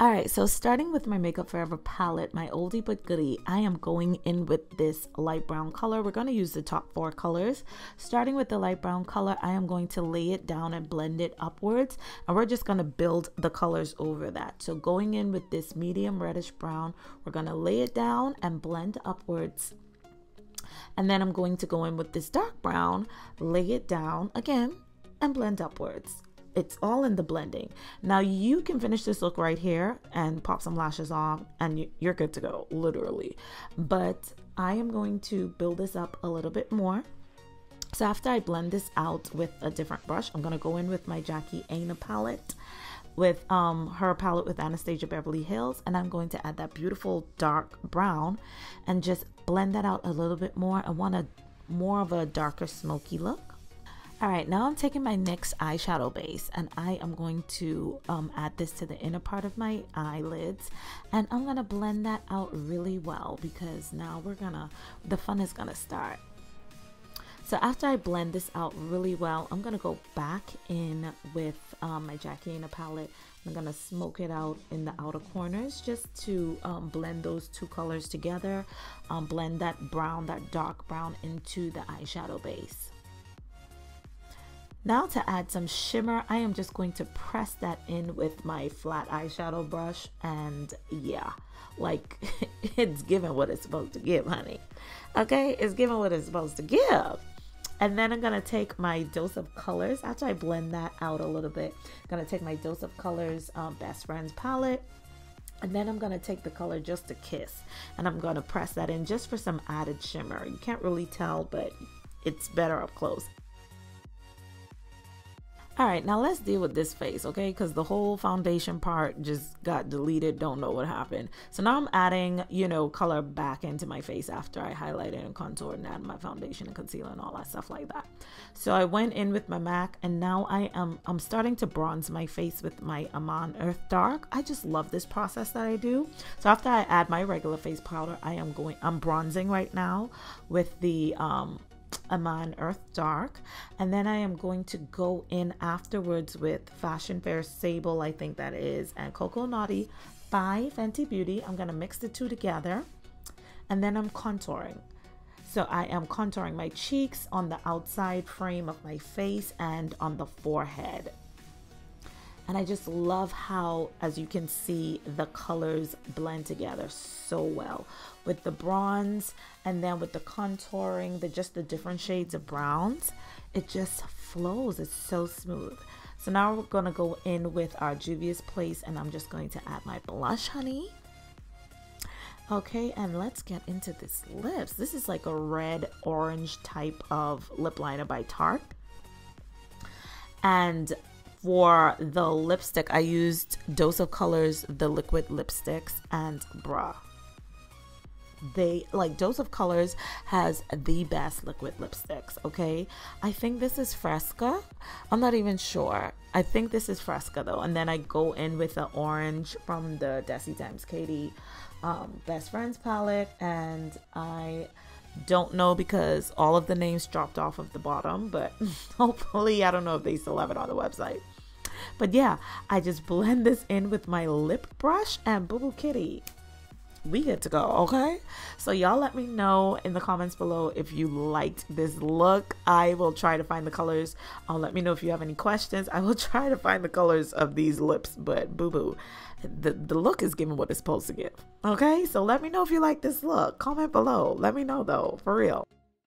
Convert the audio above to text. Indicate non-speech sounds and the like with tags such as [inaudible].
All right, so starting with my Makeup Forever palette, my oldie but goodie, I am going in with this light brown color. We're going to use the top four colors. Starting with the light brown color, I am going to lay it down and blend it upwards. And we're just going to build the colors over that. So going in with this medium reddish brown, we're going to lay it down and blend upwards. And then I'm going to go in with this dark brown, lay it down again, and blend upwards it's all in the blending. Now you can finish this look right here and pop some lashes on and you're good to go, literally. But I am going to build this up a little bit more. So after I blend this out with a different brush, I'm gonna go in with my Jackie Aina palette with um, her palette with Anastasia Beverly Hills and I'm going to add that beautiful dark brown and just blend that out a little bit more. I want a more of a darker smoky look. All right, now I'm taking my NYX eyeshadow base and I am going to um, add this to the inner part of my eyelids and I'm gonna blend that out really well because now we're gonna, the fun is gonna start. So after I blend this out really well, I'm gonna go back in with um, my Jackie Aina palette. I'm gonna smoke it out in the outer corners just to um, blend those two colors together. Um, blend that brown, that dark brown into the eyeshadow base. Now to add some shimmer, I am just going to press that in with my flat eyeshadow brush and yeah, like [laughs] it's giving what it's supposed to give, honey. Okay, it's giving what it's supposed to give. And then I'm gonna take my dose of colors after I blend that out a little bit. I'm gonna take my dose of colors um, best friends palette and then I'm gonna take the color just a kiss and I'm gonna press that in just for some added shimmer. You can't really tell, but it's better up close. All right, now let's deal with this face, okay? Because the whole foundation part just got deleted. Don't know what happened. So now I'm adding, you know, color back into my face after I highlighted and contoured and added my foundation and concealer and all that stuff like that. So I went in with my MAC and now I am I'm starting to bronze my face with my Iman Earth Dark. I just love this process that I do. So after I add my regular face powder, I am going I'm bronzing right now with the um Iman Earth Dark. And then I am going to go in afterwards with Fashion Fair Sable, I think that is, and Coco Naughty by Fenty Beauty. I'm going to mix the two together. And then I'm contouring. So I am contouring my cheeks on the outside frame of my face and on the forehead. And I just love how, as you can see, the colors blend together so well with the bronze and then with the contouring, the just the different shades of browns. It just flows. It's so smooth. So now we're gonna go in with our Juvia's Place and I'm just going to add my blush, honey. Okay, and let's get into this lips. This is like a red orange type of lip liner by Tarte. And for the lipstick, I used Dose of Colors, the liquid lipsticks, and Bra. They like Dose of Colors has the best liquid lipsticks, okay? I think this is Fresca. I'm not even sure. I think this is Fresca though. And then I go in with the orange from the Desi times Katie um, Best Friends palette. And I don't know because all of the names dropped off of the bottom, but [laughs] hopefully, I don't know if they still have it on the website. But yeah, I just blend this in with my lip brush and Boo Boo Kitty. We get to go, okay? So y'all let me know in the comments below if you liked this look. I will try to find the colors. I'll let me know if you have any questions. I will [laughs] try to find the colors of these lips, but boo boo. The, the look is giving what it's supposed to give. Okay? So let me know if you like this look. Comment below. Let me know though, for real.